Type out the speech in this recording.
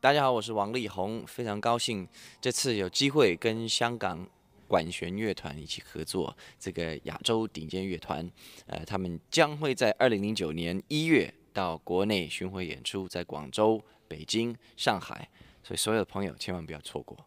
大家好我是王力宏非常高兴这次有机会跟香港管弦乐团一起合作这个亚洲顶尖乐团呃他们将会在二零零九年一月到国内巡回演出在广州北京上海所以所有的朋友千万不要错过。